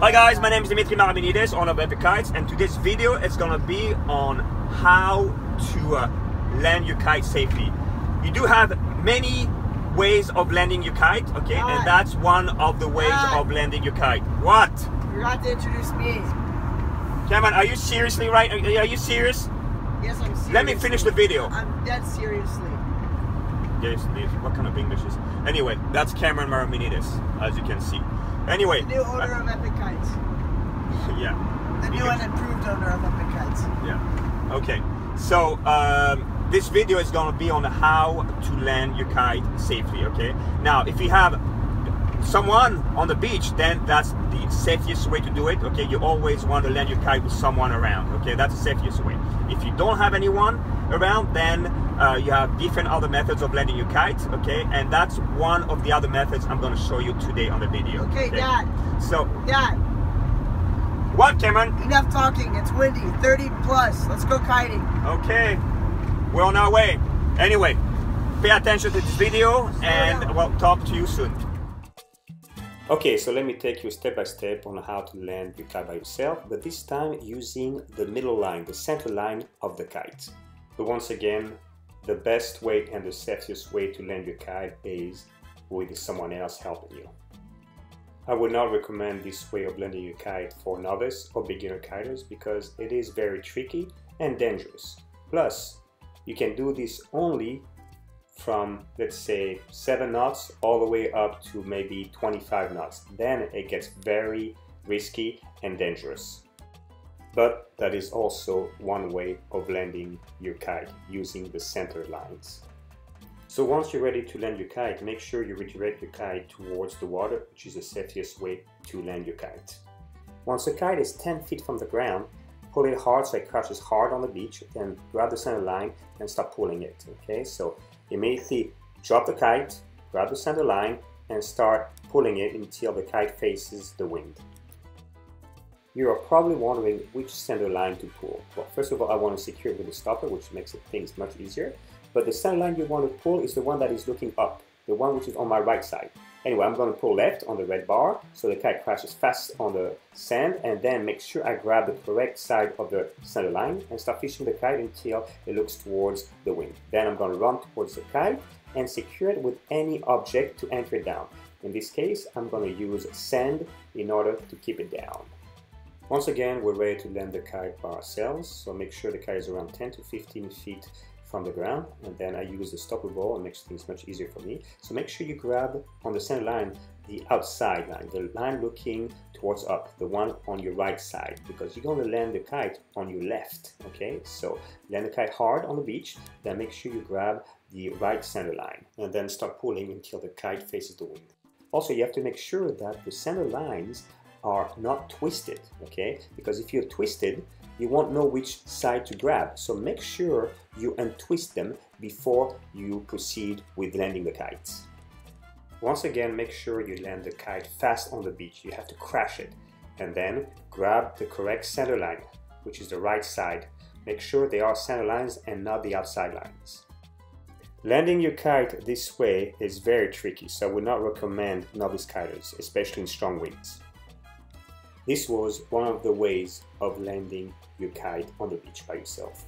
Hi guys, my name is Dimitri Maramenides, owner of Epic Kites, and today's video is gonna be on how to uh, land your kite safely. You do have many ways of landing your kite, okay, and that's one of the ways of landing your kite. What? You forgot to introduce me. Cameron, are you seriously right? Are you serious? Yes, I'm serious. Let me finish the video. I'm dead seriously. Yes, yes. What kind of English is? Anyway, that's Cameron Maramenides, as you can see. Anyway, The new owner uh, of Epic Kites. yeah. The new and improved owner of Epic Kites. Yeah. Okay. So um, this video is going to be on how to land your kite safely. Okay. Now, if you have someone on the beach, then that's the safest way to do it. Okay. You always want to land your kite with someone around. Okay. That's the safest way. If you don't have anyone around, then uh, you have different other methods of landing your kite. Okay. And that's one of the other methods I'm going to show you today on the video. Okay, Dad. So Dad, what, Cameron? enough talking. It's windy. 30 plus. Let's go kiting. Okay, we're on our way. Anyway, pay attention to this video and we'll talk to you soon. Okay, so let me take you step by step on how to land your kite by yourself, but this time using the middle line, the center line of the kite. But once again, the best way and the safest way to land your kite is with someone else helping you. I would not recommend this way of landing your kite for novice or beginner kiters because it is very tricky and dangerous. Plus, you can do this only from let's say 7 knots all the way up to maybe 25 knots. Then it gets very risky and dangerous. But that is also one way of landing your kite using the center lines. So once you're ready to land your kite, make sure you redirect your kite towards the water, which is the safest way to land your kite. Once the kite is 10 feet from the ground, pull it hard so it crashes hard on the beach, then grab the center line and start pulling it. Okay, so immediately drop the kite, grab the center line, and start pulling it until the kite faces the wind. You are probably wondering which center line to pull. Well, first of all, I want to secure it with a stopper, which makes things much easier. But the center line you want to pull is the one that is looking up, the one which is on my right side. Anyway, I'm going to pull left on the red bar so the kite crashes fast on the sand and then make sure I grab the correct side of the center line and start fishing the kite until it looks towards the wind. Then I'm going to run towards the kite and secure it with any object to anchor it down. In this case, I'm going to use sand in order to keep it down. Once again, we're ready to land the kite by ourselves, so make sure the kite is around 10 to 15 feet from the ground and then I use the stopper ball and makes things much easier for me. So make sure you grab on the center line the outside line, the line looking towards up, the one on your right side because you're going to land the kite on your left, okay? So land the kite hard on the beach, then make sure you grab the right center line and then start pulling until the kite faces the wind. Also, you have to make sure that the center lines are not twisted, okay? Because if you're twisted, you won't know which side to grab. So make sure you untwist them before you proceed with landing the kites. Once again, make sure you land the kite fast on the beach. You have to crash it. And then grab the correct center line, which is the right side. Make sure they are center lines and not the outside lines. Landing your kite this way is very tricky, so I would not recommend novice kiters, especially in strong winds. This was one of the ways of landing your kite on the beach by yourself.